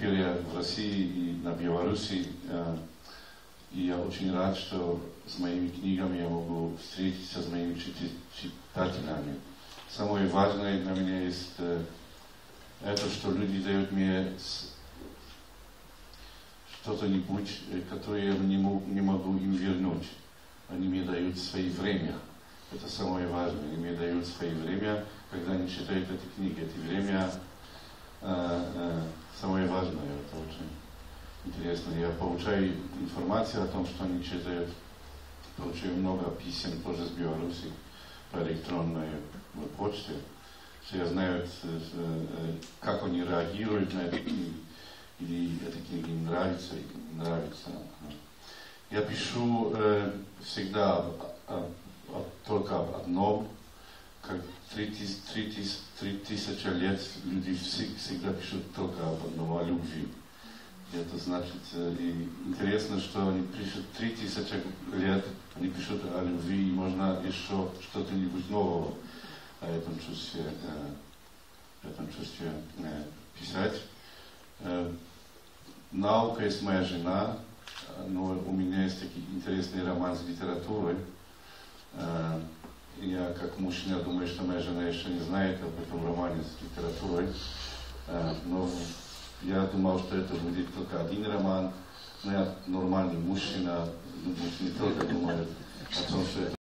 теперь я в России и на Беларуси. И я очень рад, что с моими книгами я могу встретиться с моими читателями. Самое важное для меня есть это, что люди дают мне что-то-нибудь, которое я не, могу, не могу им вернуть. Они мне дают свое время. Это самое важное. Они мне дают свое время, когда они читают эти книги. Это время э, э, самое важное. Это очень интересно. Я получаю информацию о том, что они читают. Получаю много писем тоже с Беларуси по электронной почте. Что я знаю, как они реагируют на книги. Или эти книги им нравятся, нравится. Я пишу э, всегда только об одном, как три, три тысячи лет люди всегда пишут только об одном, о любви. Это значит, э, и интересно, что они пишут три тысячи лет, они пишут о любви, и можно еще что-то-нибудь нового о этом чувстве, э, этом чувстве э, писать. Наука есть моя жена, но у меня есть такой интересный роман с литературой. Я как мужчина думаю, что моя жена еще не знает об этом романе с литературой. Я думал, что это будет только один роман, но я нормальный мужчина, не только думаю о том, что это